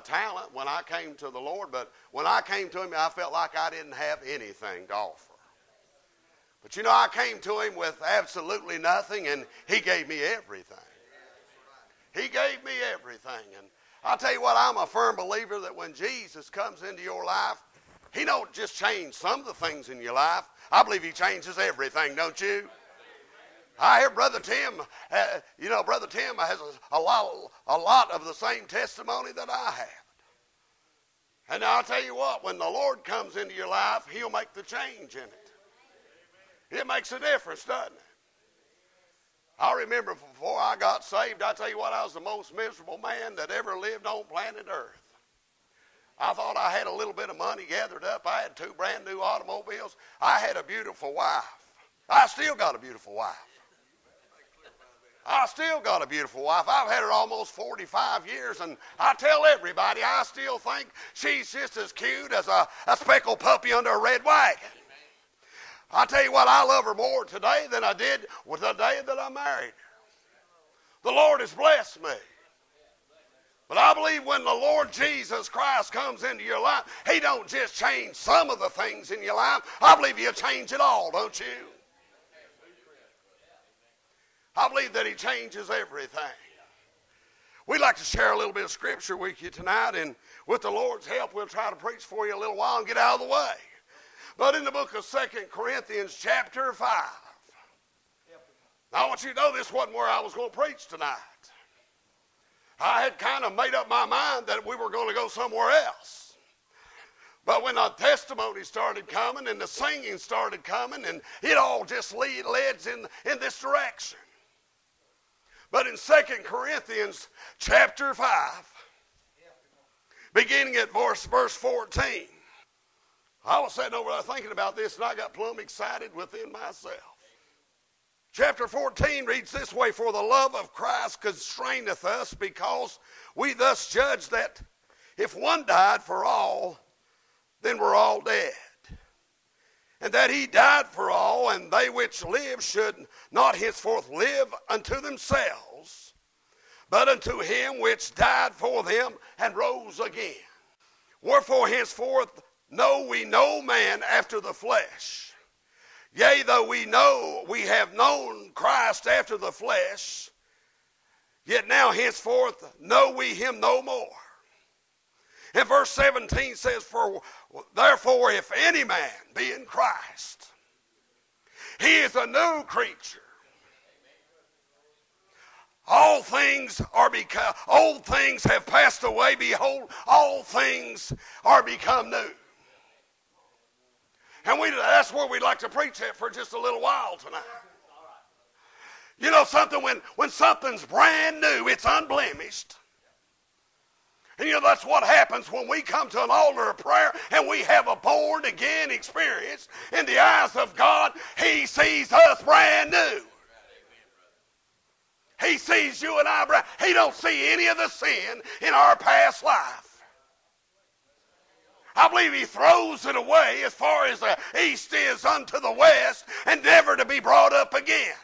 talent when I came to the Lord, but when I came to Him, I felt like I didn't have anything to offer. But you know, I came to Him with absolutely nothing, and He gave me everything. He gave me everything. And I'll tell you what, I'm a firm believer that when Jesus comes into your life, He don't just change some of the things in your life. I believe He changes everything, don't you? I hear Brother Tim, uh, you know, Brother Tim has a, a, lot, a lot of the same testimony that I have. And I'll tell you what, when the Lord comes into your life, He'll make the change in it. It makes a difference, doesn't it? I remember before I got saved, I tell you what, I was the most miserable man that ever lived on planet Earth. I thought I had a little bit of money gathered up. I had two brand new automobiles. I had a beautiful wife. I still got a beautiful wife. I still got a beautiful wife. I've had her almost 45 years, and I tell everybody I still think she's just as cute as a, a speckled puppy under a red wagon. I tell you what, I love her more today than I did with the day that I married her. The Lord has blessed me. But I believe when the Lord Jesus Christ comes into your life, He don't just change some of the things in your life. I believe He'll change it all, don't you? I believe that He changes everything. We'd like to share a little bit of scripture with you tonight, and with the Lord's help, we'll try to preach for you a little while and get out of the way. But in the book of Second Corinthians, chapter 5, I want you to know this wasn't where I was going to preach tonight. I had kind of made up my mind that we were going to go somewhere else. But when the testimony started coming and the singing started coming, and it all just led in, in this direction. But in 2 Corinthians chapter 5, beginning at verse, verse 14, I was sitting over there thinking about this, and I got plumb excited within myself. Chapter 14 reads this way For the love of Christ constraineth us, because we thus judge that if one died for all, then we're all dead. And that he died for all, and they which live should not henceforth live unto themselves, but unto him which died for them and rose again. Wherefore henceforth know we no man after the flesh. Yea, though we know we have known Christ after the flesh, yet now henceforth know we him no more. And verse 17 says, For therefore, if any man be in Christ, he is a new creature. All things are become old things have passed away. Behold, all things are become new. And we that's where we'd like to preach at for just a little while tonight. You know something when when something's brand new, it's unblemished. And you know, that's what happens when we come to an altar of prayer and we have a born again experience. In the eyes of God, He sees us brand new. He sees you and I brand He don't see any of the sin in our past life. I believe he throws it away as far as the east is unto the west and never to be brought up again.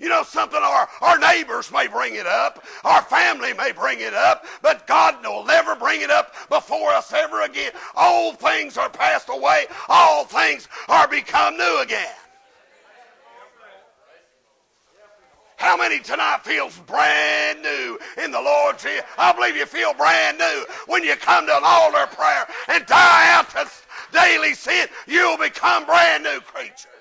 You know something, our, our neighbors may bring it up, our family may bring it up, but God will never bring it up before us ever again. Old things are passed away, all things are become new again. How many tonight feels brand new in the Lord Jesus? I believe you feel brand new when you come to an altar prayer and die out to daily sin. You'll become brand new creatures.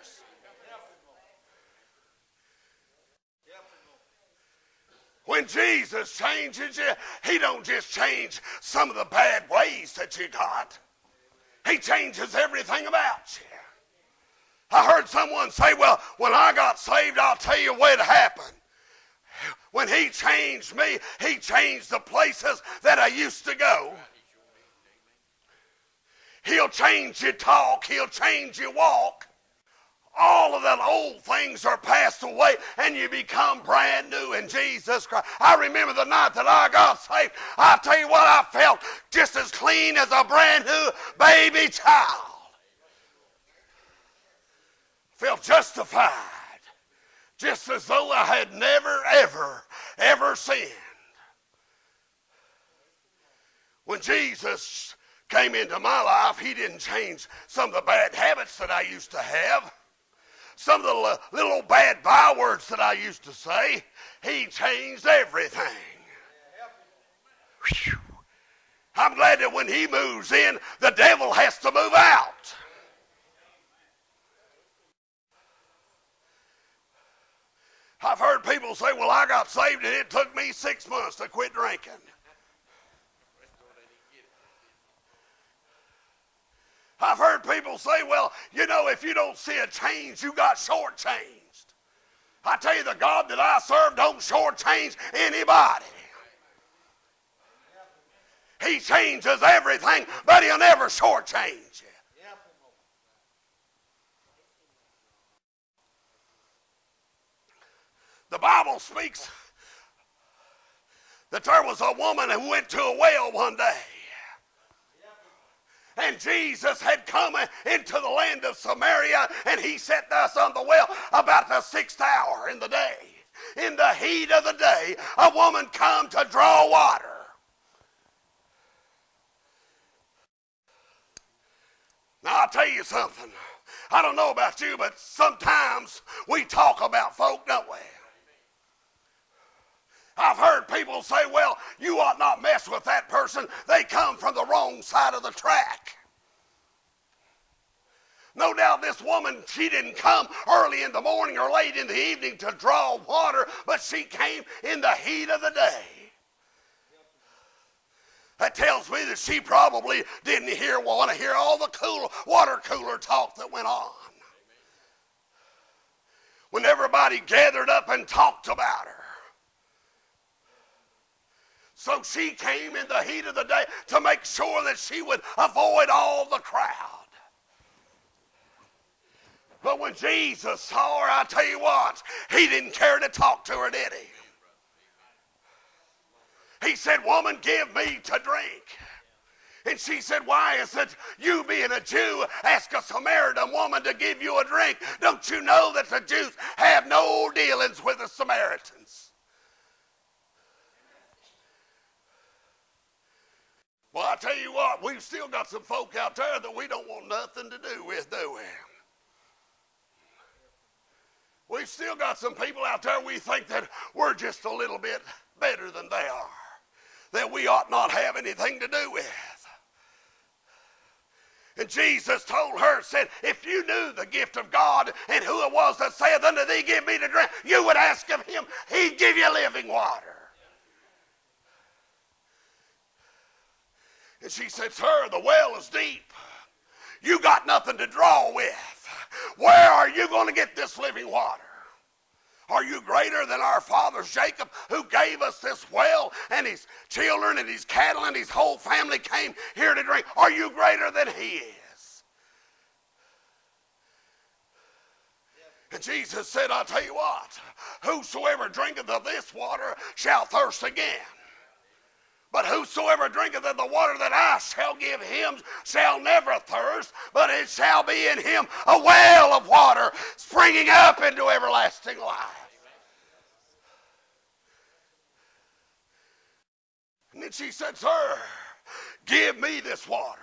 When Jesus changes you, he don't just change some of the bad ways that you got. He changes everything about you. I heard someone say, well, when I got saved, I'll tell you what happened. When he changed me, he changed the places that I used to go. He'll change your talk. He'll change your walk all of that old things are passed away and you become brand new in Jesus Christ. I remember the night that I got saved. I tell you what, I felt just as clean as a brand new baby child. Felt justified, just as though I had never, ever, ever sinned. When Jesus came into my life, he didn't change some of the bad habits that I used to have some of the little bad bywords that I used to say. He changed everything. Whew. I'm glad that when he moves in, the devil has to move out. I've heard people say, well, I got saved and it took me six months to quit drinking. I've heard people say, well, you know, if you don't see a change, you got shortchanged. I tell you, the God that I serve don't shortchange anybody. He changes everything, but he'll never shortchange you. The Bible speaks that there was a woman who went to a well one day. And Jesus had come into the land of Samaria, and he set thus on the well about the sixth hour in the day. In the heat of the day, a woman come to draw water. Now, I'll tell you something. I don't know about you, but sometimes we talk about folk, don't we? I've heard people say, well, you ought not mess with that person. They come from the wrong side of the track. No doubt this woman, she didn't come early in the morning or late in the evening to draw water, but she came in the heat of the day. That tells me that she probably didn't hear want to hear all the cool water cooler talk that went on. When everybody gathered up and talked about her. So she came in the heat of the day to make sure that she would avoid all the crowd. But when Jesus saw her, I tell you what, he didn't care to talk to her, did he? He said, Woman, give me to drink. And she said, Why is it you, being a Jew, ask a Samaritan woman to give you a drink? Don't you know that the Jews have no dealings with the Samaritans? Well, I tell you what, we've still got some folk out there that we don't want nothing to do with, do we? We've still got some people out there we think that we're just a little bit better than they are, that we ought not have anything to do with. And Jesus told her, said, if you knew the gift of God and who it was that saith unto thee, give me to drink, you would ask of him, he'd give you living water. And she said, Sir, the well is deep. You got nothing to draw with. Where are you going to get this living water? Are you greater than our father Jacob who gave us this well and his children and his cattle and his whole family came here to drink? Are you greater than he is? And Jesus said, I'll tell you what, whosoever drinketh of this water shall thirst again. But whosoever drinketh of the water that I shall give him shall never thirst, but it shall be in him a well of water springing up into everlasting life. And then she said, Sir, give me this water.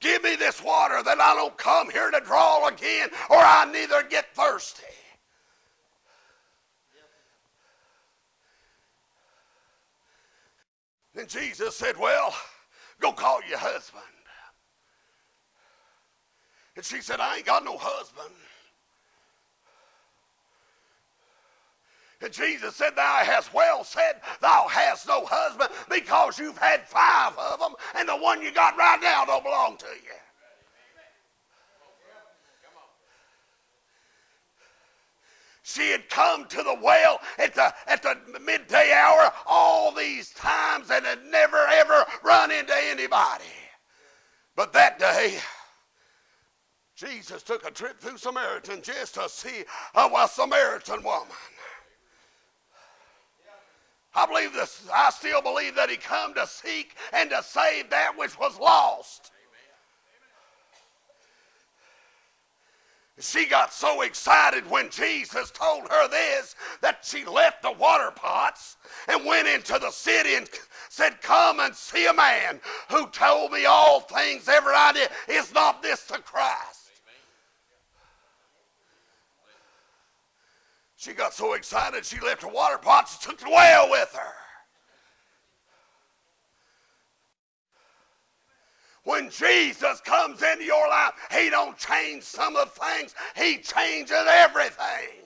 Give me this water that I don't come here to draw again or I neither get thirsty. Then Jesus said, Well, go call your husband. And she said, I ain't got no husband. And Jesus said, Thou hast well said, Thou hast no husband because you've had five of them, and the one you got right now don't belong to you. She had come to the well at the, at the midday hour all these times and had never ever run into anybody. But that day, Jesus took a trip through Samaritan just to see a Samaritan woman. I believe this, I still believe that he come to seek and to save that which was lost. She got so excited when Jesus told her this that she left the water pots and went into the city and said, Come and see a man who told me all things, ever I did. Is not this the Christ? She got so excited she left the water pots and took the well with her. When Jesus comes into your life, he don't change some of the things. He changes everything.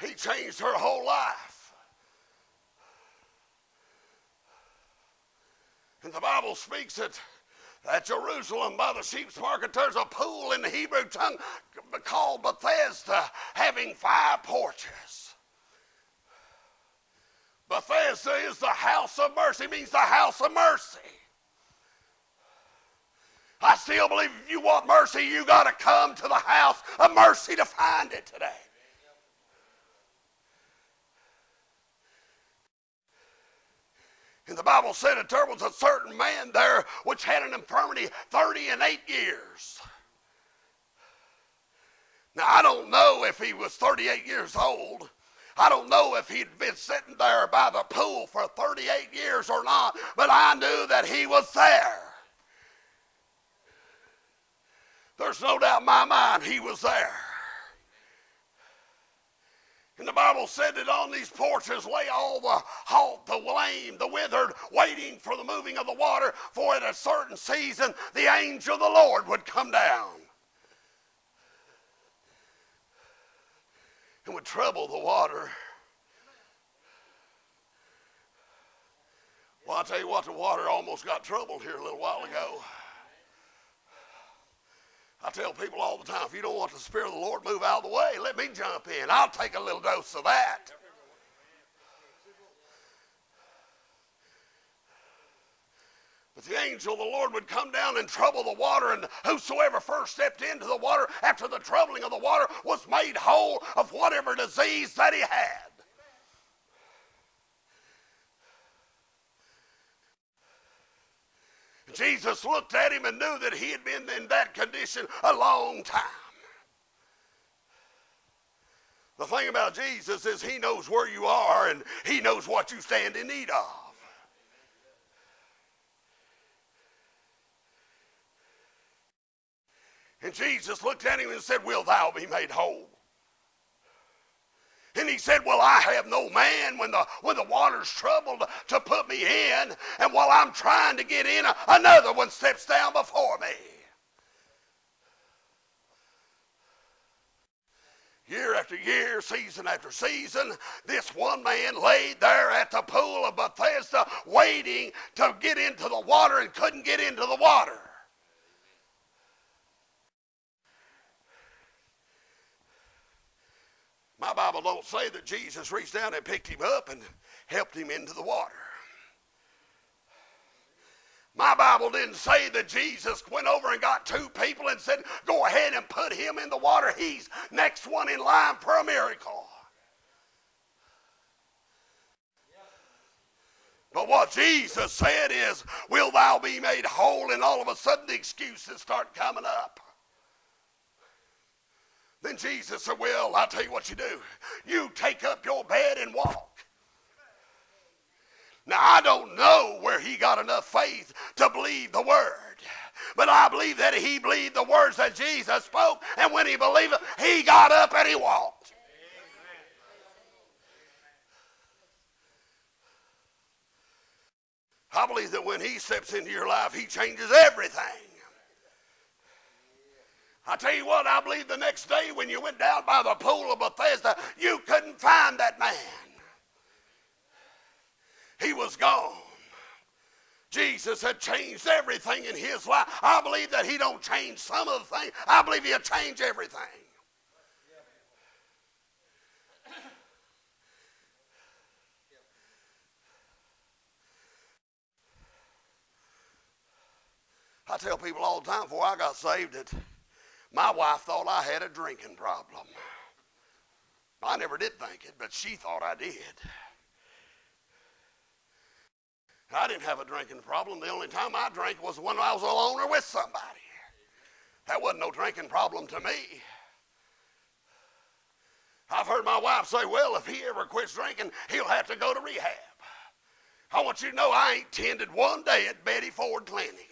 He changed her whole life. And the Bible speaks that at Jerusalem by the sheep's market, there's a pool in the Hebrew tongue called Bethesda, having five porches. Bethesda is the house of mercy, means the house of mercy. I still believe if you want mercy, you got to come to the house of mercy to find it today. And the Bible said that there was a certain man there which had an infirmity 30 and 8 years. Now, I don't know if he was 38 years old. I don't know if he'd been sitting there by the pool for 38 years or not, but I knew that he was there. There's no doubt in my mind he was there. And the Bible said that on these porches lay all the halt, the lame, the withered, waiting for the moving of the water, for at a certain season the angel of the Lord would come down and would trouble the water. Well, I'll tell you what, the water almost got troubled here a little while ago. I tell people all the time, if you don't want the Spirit of the Lord move out of the way, let me jump in. I'll take a little dose of that. But the angel of the Lord would come down and trouble the water, and whosoever first stepped into the water after the troubling of the water was made whole of whatever disease that he had. Jesus looked at him and knew that he had been in that condition a long time. The thing about Jesus is he knows where you are and he knows what you stand in need of. And Jesus looked at him and said, Will thou be made whole? And he said, Well, I have no man when the, when the water's troubled to put me in. And while I'm trying to get in, another one steps down before me. Year after year, season after season, this one man laid there at the pool of Bethesda waiting to get into the water and couldn't get into the water. My Bible don't say that Jesus reached down and picked him up and helped him into the water. My Bible didn't say that Jesus went over and got two people and said, Go ahead and put him in the water. He's next one in line for a miracle. But what Jesus said is, Will thou be made whole? And all of a sudden the excuses start coming up. Then Jesus said, Well, I'll tell you what you do. You take up your bed and walk. Now, I don't know where he got enough faith to believe the word. But I believe that he believed the words that Jesus spoke, and when he believed it, he got up and he walked. I believe that when he steps into your life, he changes everything. I tell you what, I believe the next day when you went down by the pool of Bethesda, you couldn't find that man. He was gone. Jesus had changed everything in his life. I believe that he don't change some of the things. I believe he'll change everything. I tell people all the time before I got saved that my wife thought I had a drinking problem. I never did think it, but she thought I did. I didn't have a drinking problem. The only time I drank was when I was alone or with somebody. That wasn't no drinking problem to me. I've heard my wife say, well, if he ever quits drinking, he'll have to go to rehab. I want you to know I ain't tended one day at Betty Ford Clinic.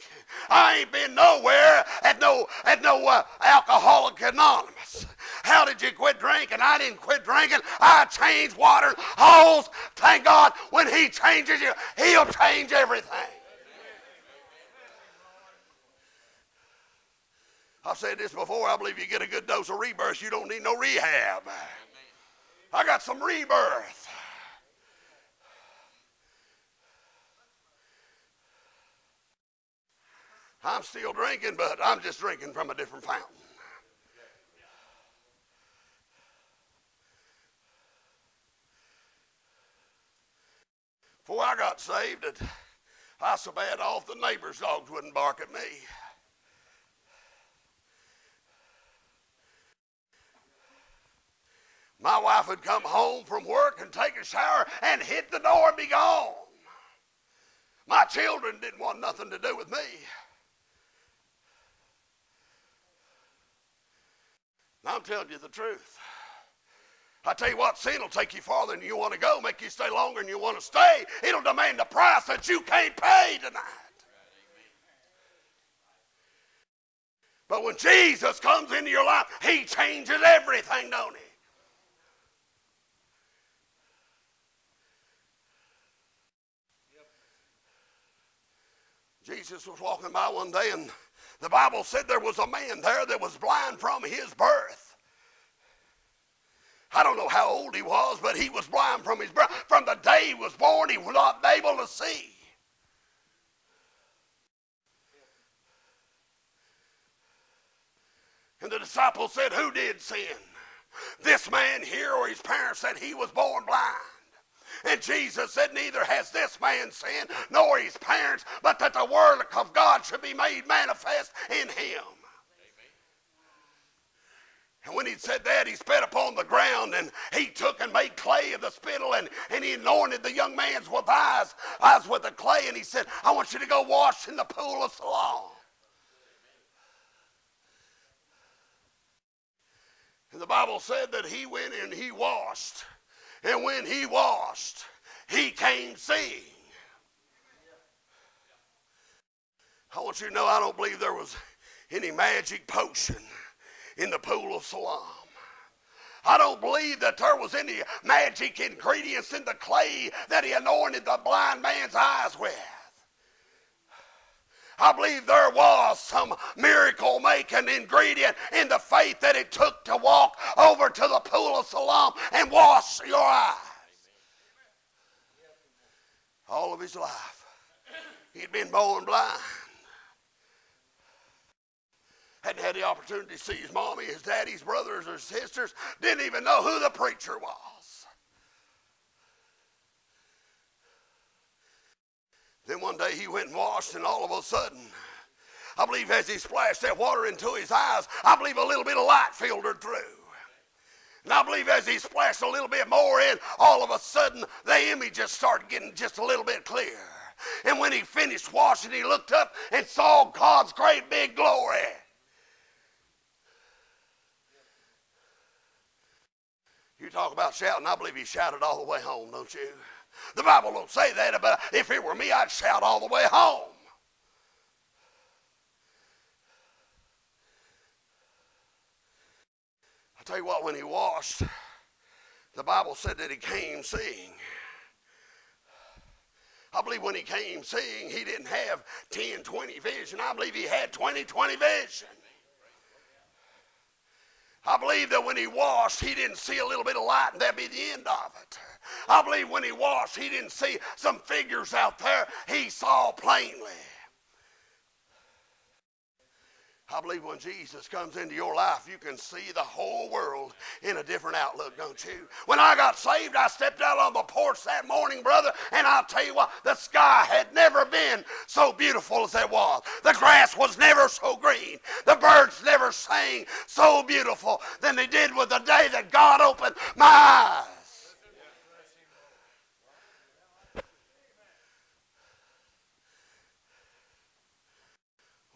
I ain't been nowhere at no at no uh, alcoholic anonymous. How did you quit drinking? I didn't quit drinking. I changed water holes. Thank God, when He changes you, He'll change everything. I've said this before. I believe you get a good dose of rebirth, you don't need no rehab. I got some rebirth. I'm still drinking, but I'm just drinking from a different fountain. Before I got saved, I so bad off the neighbor's dogs wouldn't bark at me. My wife would come home from work and take a shower and hit the door and be gone. My children didn't want nothing to do with me. I'm telling you the truth. I tell you what, sin will take you farther than you want to go, make you stay longer than you want to stay. It'll demand a price that you can't pay tonight. But when Jesus comes into your life, he changes everything, don't he? Jesus was walking by one day and the Bible said there was a man there that was blind from his birth. I don't know how old he was, but he was blind from his birth. From the day he was born, he was not able to see. And the disciples said, Who did sin? This man here or his parents said he was born blind. And Jesus said, Neither has this man sinned, nor his parents, but that the word of God should be made manifest in him. And when he said that, he spat upon the ground and he took and made clay of the spittle and, and he anointed the young man's with eyes, eyes with the clay. And he said, I want you to go wash in the pool of Siloam. And the Bible said that he went and he washed. And when he washed, he came seeing. I want you to know I don't believe there was any magic potion in the pool of Siloam. I don't believe that there was any magic ingredients in the clay that he anointed the blind man's eyes with. I believe there was some miracle making ingredient in the faith that it took to walk over to the pool of Siloam and wash your eyes. All of his life, he'd been born blind. Hadn't had the opportunity to see his mommy, his daddy, his brothers, or sisters. Didn't even know who the preacher was. Then one day he went and washed, and all of a sudden, I believe as he splashed that water into his eyes, I believe a little bit of light filtered through. And I believe as he splashed a little bit more in, all of a sudden the image just started getting just a little bit clear. And when he finished washing, he looked up and saw God's great big glory. You talk about shouting, I believe he shouted all the way home, don't you? The Bible don't say that, but if it were me, I'd shout all the way home. I tell you what, when he washed, the Bible said that he came seeing. I believe when he came seeing, he didn't have 10, 20 vision. I believe he had 20, 20 vision. I believe that when he washed, he didn't see a little bit of light and that'd be the end of it. I believe when he washed, he didn't see some figures out there, he saw plainly. I believe when Jesus comes into your life, you can see the whole world in a different outlook, don't you? When I got saved, I stepped out on the porch that morning, brother, and I'll tell you what, the sky had never been so beautiful as it was. The grass was never so green. The birds never sang so beautiful than they did with the day that God opened my eyes.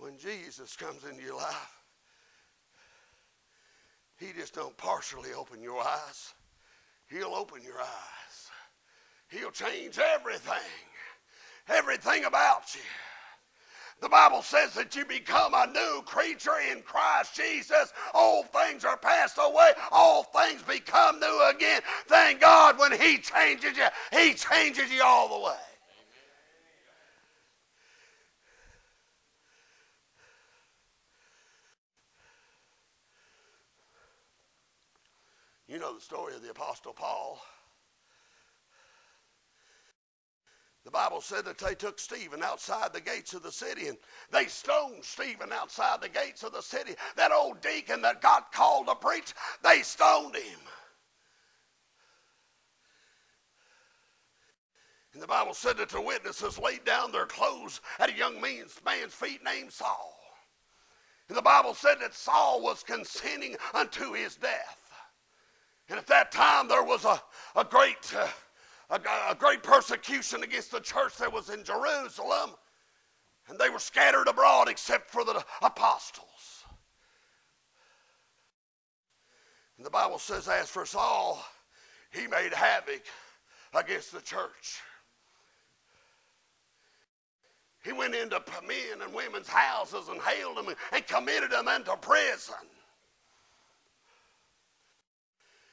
when Jesus comes into your life, he just don't partially open your eyes. He'll open your eyes. He'll change everything, everything about you. The Bible says that you become a new creature in Christ Jesus. Old things are passed away. All things become new again. Thank God when He changes you, He changes you all the way. You know the story of the Apostle Paul. The Bible said that they took Stephen outside the gates of the city and they stoned Stephen outside the gates of the city. That old deacon that got called to preach, they stoned him. And the Bible said that the witnesses laid down their clothes at a young man's, man's feet named Saul. And the Bible said that Saul was consenting unto his death. And at that time, there was a, a great. Uh, a, a, great persecution against the church that was in Jerusalem, and they were scattered abroad except for the apostles. And the Bible says, as for Saul, he made havoc against the church. He went into men and women's houses and hailed them and committed them into prison.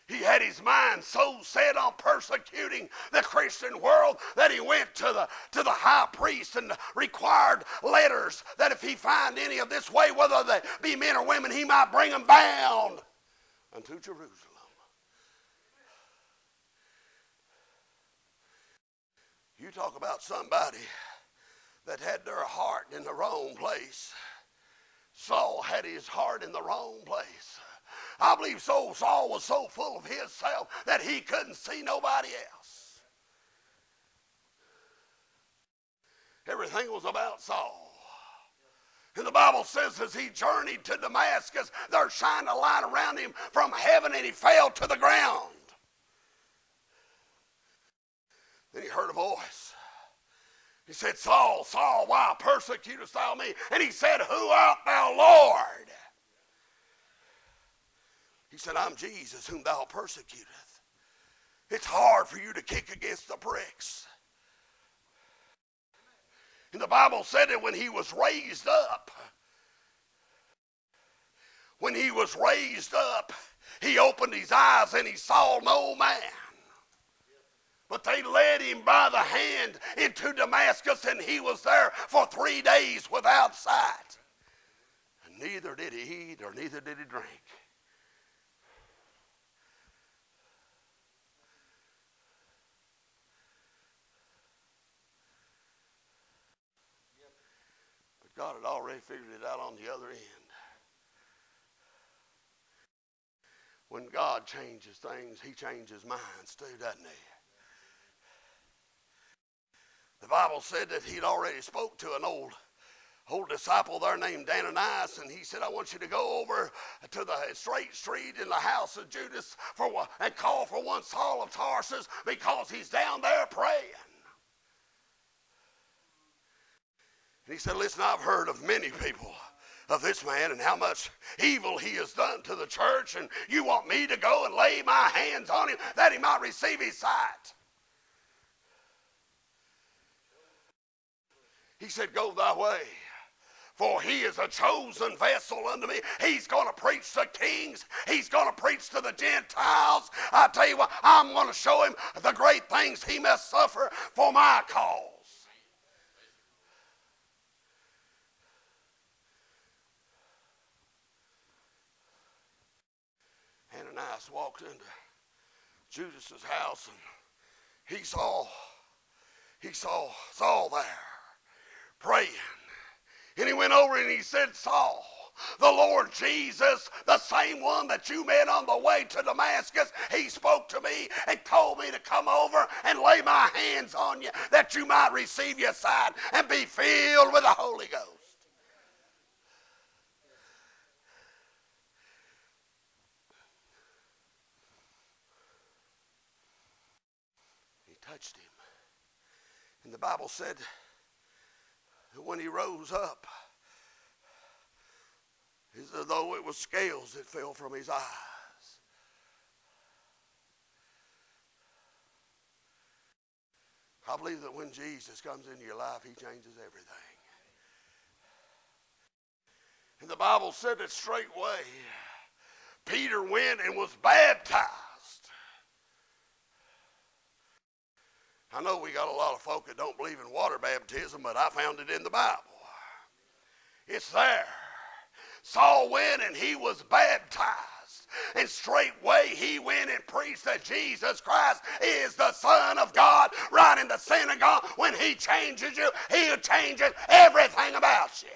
He had his mind so set on persecuting the Christian world that he went to the, to the high priest and required letters that if he find any of this way, whether they be men or women, he might bring them bound unto Jerusalem. You talk about somebody that had their heart in the wrong place. Saul had his heart in the wrong place. I believe so Saul was so full of himself that he couldn't see nobody else. Everything was about Saul. And the Bible says as he journeyed to Damascus, there shined a light around him from heaven and he fell to the ground. Then he heard a voice. He said, Saul, Saul, why persecutest thou me? And he said, Who art thou, Lord? He said, I'm Jesus whom thou persecutest. It's hard for you to kick against the pricks. And the Bible said that when he was raised up, when he was raised up, he opened his eyes and he saw no man. But they led him by the hand into Damascus, and he was there for three days without sight. And neither did he eat or neither did he drink. God had already figured it out on the other end. When God changes things, He changes minds too, doesn't He? The Bible said that he'd already spoke to an old old disciple there named Ananias, and he said, I want you to go over to the straight street in the house of Judas for and call for one Saul of Tarsus because he's down there praying. And he said, Listen, I've heard of many people of this man and how much evil he has done to the church, and you want me to go and lay my hands on him that he might receive his sight. He said, Go thy way. For he is a chosen vessel unto me. He's going to preach to kings. He's going to preach to the Gentiles. I tell you what, I'm going to show him the great things he must suffer for my cause. Ananias walked into Judas's house and he saw he saw Saul there praying. And he went over and he said, Saul, the Lord Jesus, the same one that you met on the way to Damascus, he spoke to me and told me to come over and lay my hands on you that you might receive your sight and be filled with the Holy Ghost. He touched him. And the Bible said, that when he rose up, it's as though it was scales that fell from his eyes. I believe that when Jesus comes into your life, he changes everything. And the Bible said that straightway Peter went and was baptized. I know we got a lot of folk that don't believe in water baptism, but I found it in the Bible. It's there. Saul went and he was baptized. And straightway he went and preached that Jesus Christ is the Son of God right in the synagogue. When he changes you, he changes everything about you.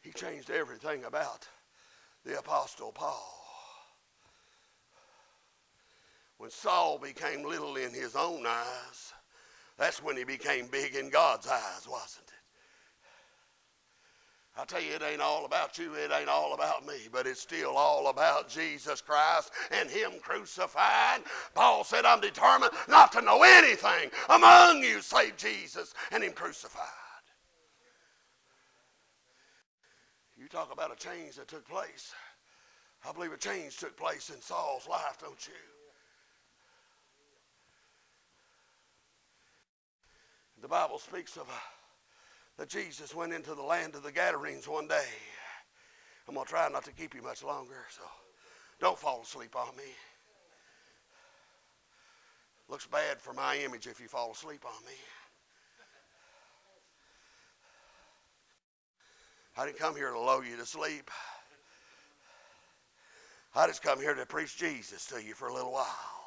He changed everything about the Apostle Paul. When Saul became little in his own eyes, that's when he became big in God's eyes, wasn't it? I tell you, it ain't all about you, it ain't all about me, but it's still all about Jesus Christ and Him crucified. Paul said, I'm determined not to know anything among you save Jesus and Him crucified. You talk about a change that took place. I believe a change took place in Saul's life, don't you? The Bible speaks of uh, that Jesus went into the land of the Gadarenes one day. I'm going to try not to keep you much longer, so don't fall asleep on me. Looks bad for my image if you fall asleep on me. I didn't come here to lull you to sleep. I just come here to preach Jesus to you for a little while.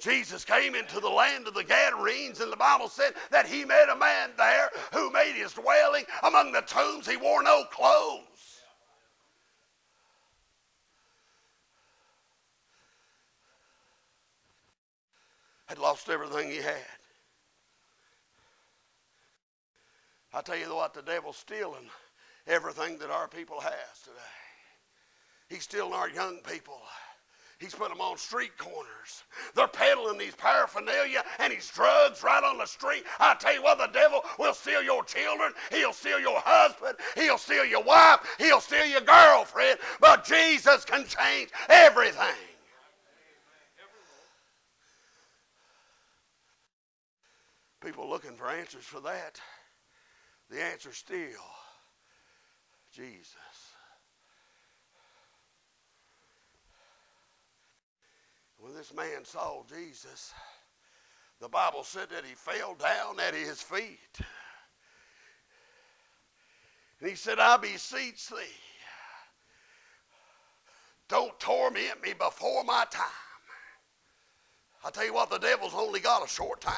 Jesus came into the land of the Gadarenes, and the Bible said that he met a man there who made his dwelling among the tombs. He wore no clothes. Had lost everything he had. I tell you what, the devil's stealing everything that our people has today. He's stealing our young people. He's put them on street corners. They're peddling these paraphernalia and these drugs right on the street. I tell you what, the devil will steal your children. He'll steal your husband. He'll steal your wife. He'll steal your girlfriend. But Jesus can change everything. People looking for answers for that. The answer's still Jesus. When this man saw Jesus, the Bible said that he fell down at his feet. And he said, I beseech thee, don't torment me before my time. I tell you what, the devil's only got a short time.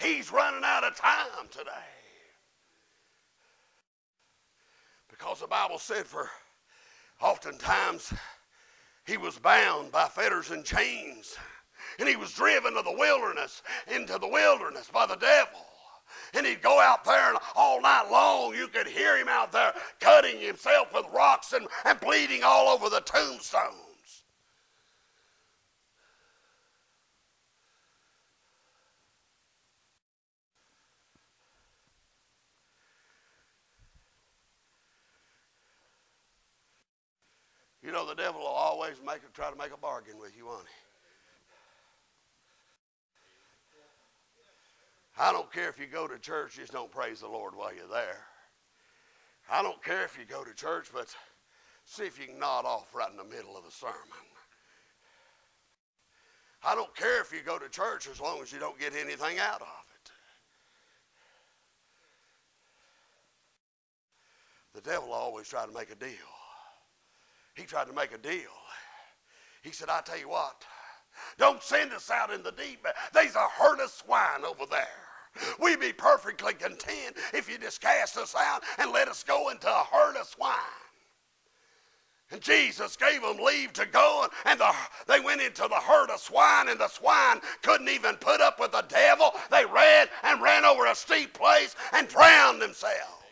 He's running out of time today. Because the Bible said for oftentimes he was bound by fetters and chains. And he was driven to the wilderness, into the wilderness by the devil. And he'd go out there, and all night long you could hear him out there cutting himself with rocks and, and bleeding all over the tombstones. You know the devil will always make try to make a bargain with you, won't he? I don't care if you go to church, just don't praise the Lord while you're there. I don't care if you go to church, but see if you can nod off right in the middle of the sermon. I don't care if you go to church as long as you don't get anything out of it. The devil always try to make a deal. He tried to make a deal. He said, I tell you what, don't send us out in the deep. There's a herd of swine over there. We'd be perfectly content if you just cast us out and let us go into a herd of swine. And Jesus gave them leave to go, and the, they went into the herd of swine, and the swine couldn't even put up with the devil. They ran and ran over a steep place and drowned themselves.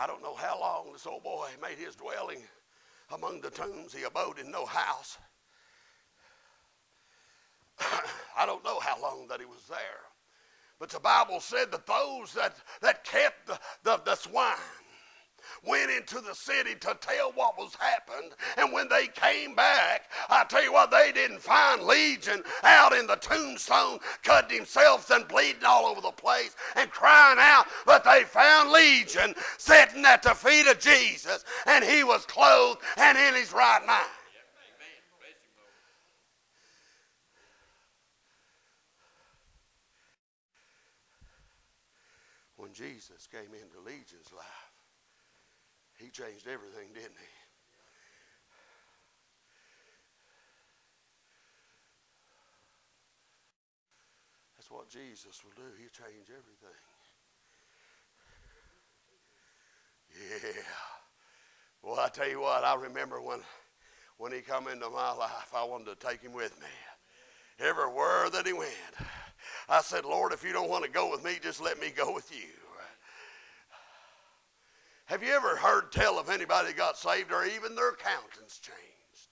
I don't know how long this old boy made his dwelling among the tombs. He abode in no house. I don't know how long that he was there. But the Bible said that those that, that kept the, the, the swine went into the city to tell what was happened. And when they came back, I tell you what, they didn't find Legion out in the tombstone, cutting himself and bleeding all over the place and crying out, but they found Legion sitting at the feet of Jesus, and he was clothed and in his right mind. When Jesus came into Legion's life, he changed everything, didn't he? That's what Jesus will do. He'll change everything. Yeah. Well, I tell you what, I remember when when he come into my life, I wanted to take him with me. Everywhere that he went. I said, Lord, if you don't want to go with me, just let me go with you. Have you ever heard tell of anybody got saved or even their countenance changed?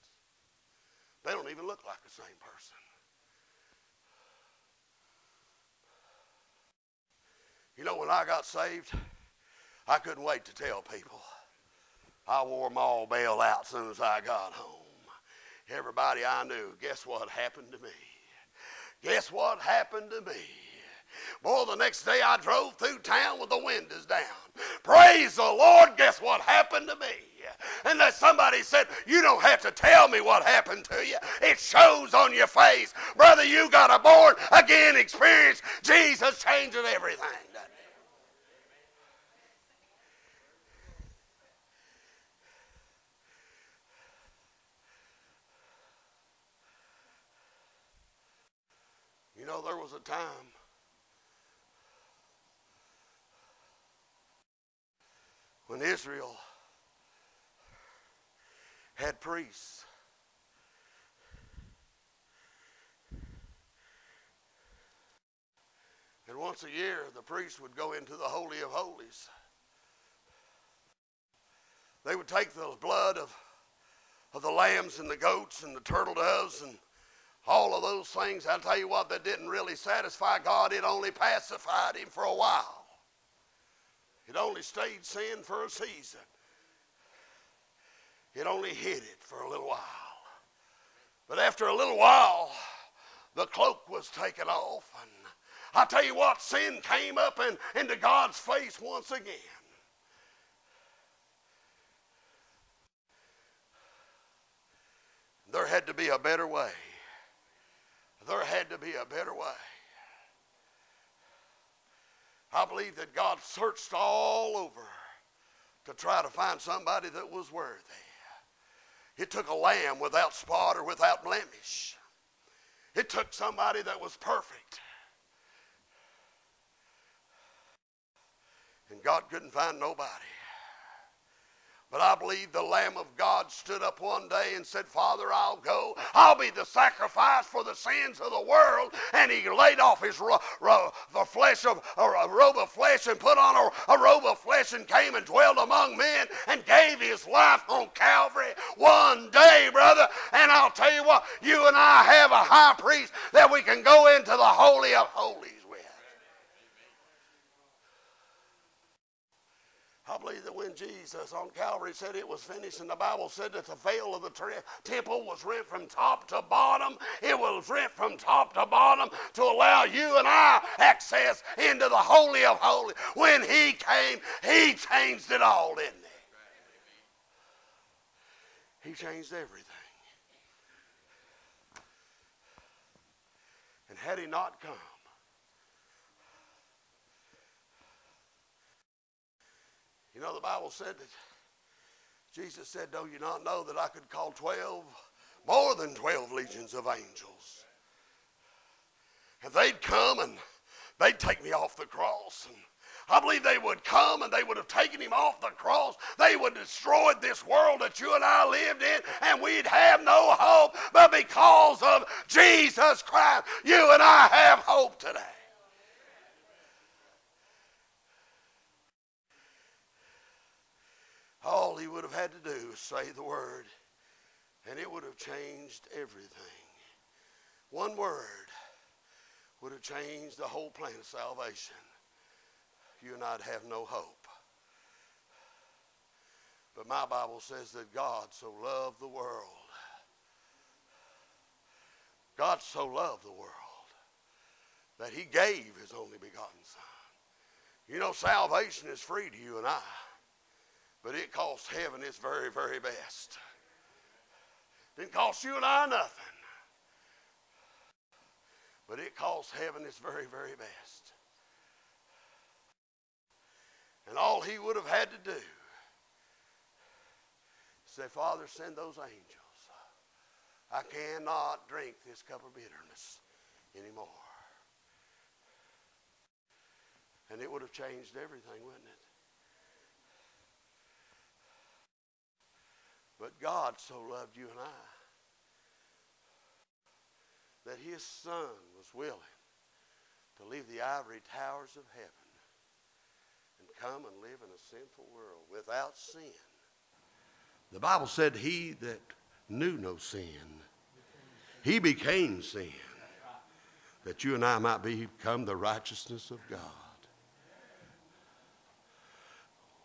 They don't even look like the same person. You know, when I got saved, I couldn't wait to tell people. I wore my all bell out soon as I got home. Everybody I knew, guess what happened to me? Guess what happened to me? Boy, the next day I drove through town with the windows down. Praise the Lord, guess what happened to me? And then somebody said, You don't have to tell me what happened to you. It shows on your face. Brother, you got a born again experience. Jesus changes everything. You know, there was a time when Israel had priests. And once a year, the priest would go into the Holy of Holies. They would take the blood of, of the lambs and the goats and the turtle doves and all of those things. I'll tell you what, that didn't really satisfy God. It only pacified him for a while. It only stayed sin for a season. It only hid it for a little while. But after a little while, the cloak was taken off and I tell you what, sin came up and into God's face once again. There had to be a better way. There had to be a better way. I believe that God searched all over to try to find somebody that was worthy. It took a lamb without spot or without blemish. It took somebody that was perfect. And God couldn't find nobody. But I believe the Lamb of God stood up one day and said, Father, I'll go. I'll be the sacrifice for the sins of the world. And he laid off his ro- ro- the flesh of a, robe of flesh and put on a, a robe of flesh and came and dwelt among men and gave his life on Calvary one day, brother. And I'll tell you what, you and I have a high priest that we can go into the Holy of Holies. I believe that when Jesus on Calvary said it was finished, and the Bible said that the veil of the temple was rent from top to bottom, it was rent from top to bottom to allow you and I access into the Holy of Holies. When He came, He changed it all, didn't He? He changed everything. And had He not come, You know, the Bible said that Jesus said, Do you not know that I could call 12, more than 12 legions of angels? And they'd come and they'd take me off the cross. And I believe they would come and they would have taken him off the cross. They would have destroyed this world that you and I lived in, and we'd have no hope. But because of Jesus Christ, you and I have hope today. All he would have had to do was say the word, and it would have changed everything. One word would have changed the whole plan of salvation. You and I'd have no hope. But my Bible says that God so loved the world. God so loved the world that he gave his only begotten Son. You know, salvation is free to you and I. But it cost heaven its very, very best. Didn't cost you and I nothing. But it cost heaven its very, very best. And all he would have had to do say, Father, send those angels. I cannot drink this cup of bitterness anymore. And it would have changed everything, wouldn't it? But God so loved you and I that his son was willing to leave the ivory towers of heaven and come and live in a sinful world without sin. The Bible said he that knew no sin, he became sin that you and I might become the righteousness of God.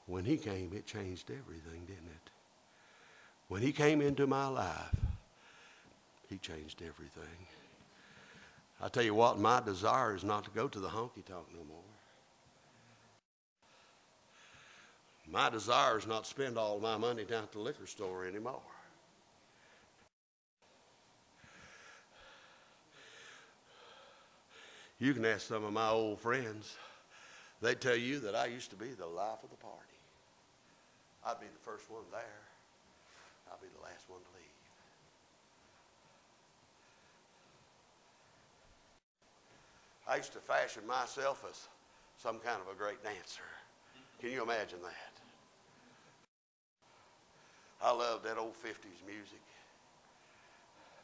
When he came, it changed everything, didn't it? When he came into my life, he changed everything. I tell you what, my desire is not to go to the honky tonk no more. My desire is not to spend all my money down at the liquor store anymore. You can ask some of my old friends. They tell you that I used to be the life of the party. I'd be the first one there. I'll be the last one to leave. I used to fashion myself as some kind of a great dancer. Can you imagine that? I loved that old 50s music.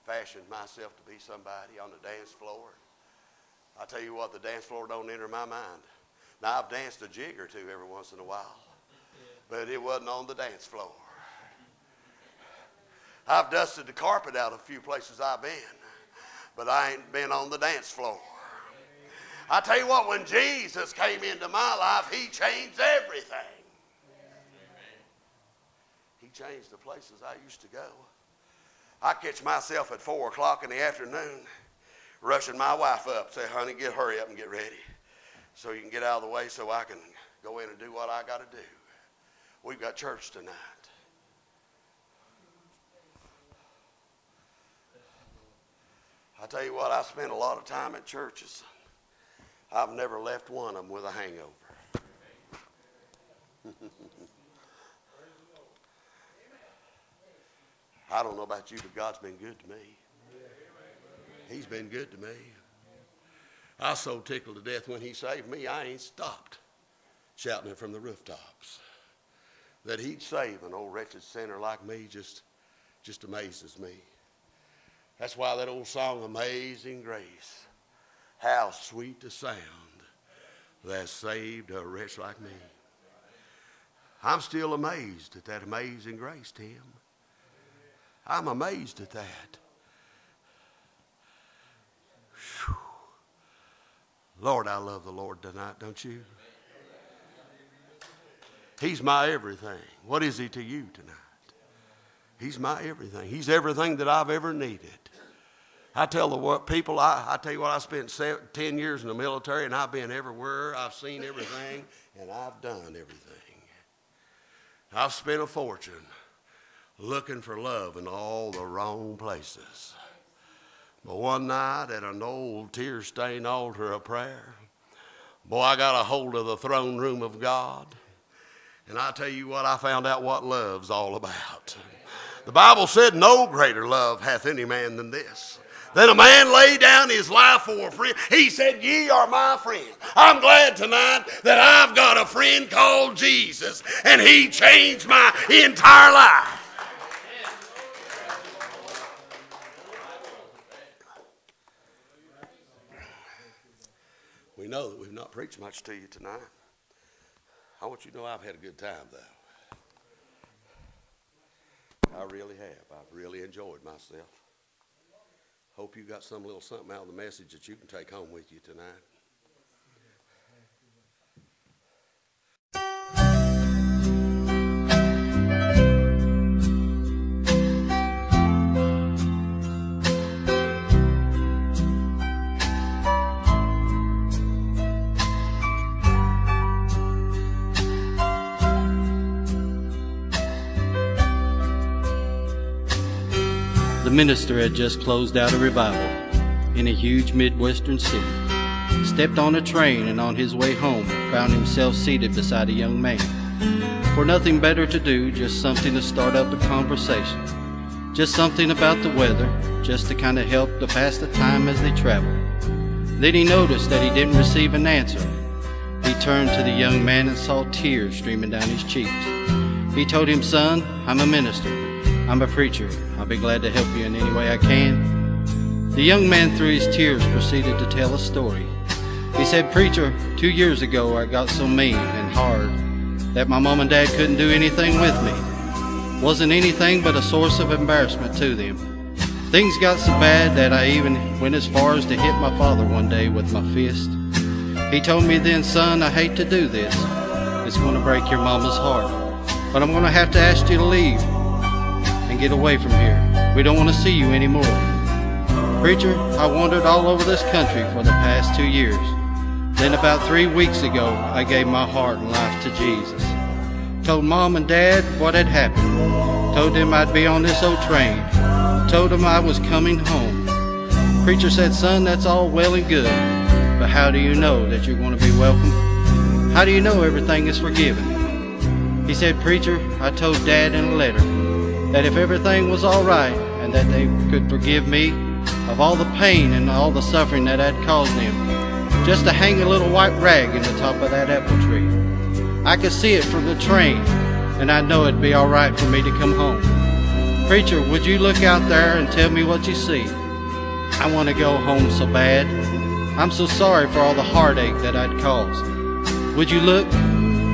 Fashioned myself to be somebody on the dance floor. I tell you what, the dance floor don't enter my mind. Now, I've danced a jig or two every once in a while, but it wasn't on the dance floor. I've dusted the carpet out a few places I've been, but I ain't been on the dance floor. I tell you what, when Jesus came into my life, he changed everything. He changed the places I used to go. I catch myself at 4 o'clock in the afternoon rushing my wife up, say, honey, get hurry up and get ready so you can get out of the way so I can go in and do what I got to do. We've got church tonight. I tell you what, I spend a lot of time at churches. I've never left one of them with a hangover. I don't know about you, but God's been good to me. He's been good to me. I was so tickled to death when he saved me, I ain't stopped shouting it from the rooftops. That he'd save an old wretched sinner like me just, just amazes me. That's why that old song, Amazing Grace, how sweet the sound that saved a wretch like me. I'm still amazed at that amazing grace, Tim. I'm amazed at that. Lord, I love the Lord tonight, don't you? He's my everything. What is He to you tonight? He's my everything. He's everything that I've ever needed. I tell the people, I, I tell you what, I spent seven, 10 years in the military and I've been everywhere. I've seen everything and I've done everything. I've spent a fortune looking for love in all the wrong places. But one night at an old tear stained altar of prayer, boy, I got a hold of the throne room of God. And I tell you what, I found out what love's all about. The Bible said, No greater love hath any man than this. That a man lay down his life for a friend. He said, Ye are my friend. I'm glad tonight that I've got a friend called Jesus, and he changed my entire life. We know that we've not preached much to you tonight. I want you to know I've had a good time, though. I really have. I've really enjoyed myself. Hope you got some little something out of the message that you can take home with you tonight. Minister had just closed out a revival in a huge Midwestern city. Stepped on a train and on his way home found himself seated beside a young man. For nothing better to do, just something to start up a conversation. Just something about the weather, just to kind of help to pass the time as they traveled. Then he noticed that he didn't receive an answer. He turned to the young man and saw tears streaming down his cheeks. He told him, Son, I'm a minister. I'm a preacher. Be glad to help you in any way I can. The young man, through his tears, proceeded to tell a story. He said, Preacher, two years ago I got so mean and hard that my mom and dad couldn't do anything with me. Wasn't anything but a source of embarrassment to them. Things got so bad that I even went as far as to hit my father one day with my fist. He told me then, son, I hate to do this. It's going to break your mama's heart. But I'm going to have to ask you to leave get away from here. We don't want to see you anymore. Preacher, I wandered all over this country for the past two years. Then about three weeks ago, I gave my heart and life to Jesus. Told mom and dad what had happened. Told them I'd be on this old train. Told them I was coming home. Preacher said, son, that's all well and good. But how do you know that you're going to be welcome? How do you know everything is forgiven? He said, Preacher, I told Dad in a letter that if everything was all right and that they could forgive me of all the pain and all the suffering that I'd caused them, just to hang a little white rag in the top of that apple tree. I could see it from the train, and I know it'd be all right for me to come home. Preacher, would you look out there and tell me what you see? I want to go home so bad. I'm so sorry for all the heartache that I'd caused. Would you look?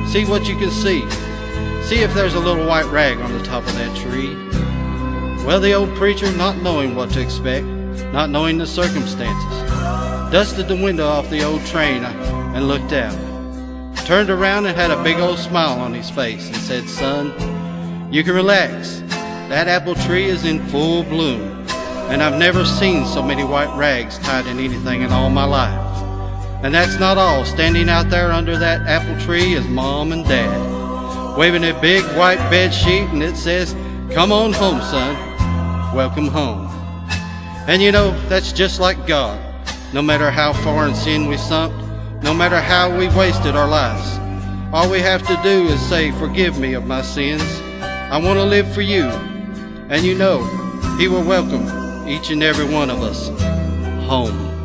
See what you can see. See if there's a little white rag on the top of that tree. Well, the old preacher, not knowing what to expect, not knowing the circumstances, dusted the window off the old train and looked out. Turned around and had a big old smile on his face and said, Son, you can relax. That apple tree is in full bloom, and I've never seen so many white rags tied in anything in all my life. And that's not all. Standing out there under that apple tree is Mom and Dad, waving a big white bed sheet, and it says, Come on home, son. Welcome home. And you know, that's just like God. No matter how far in sin we sunk, no matter how we wasted our lives, all we have to do is say, Forgive me of my sins. I want to live for you. And you know, He will welcome each and every one of us home.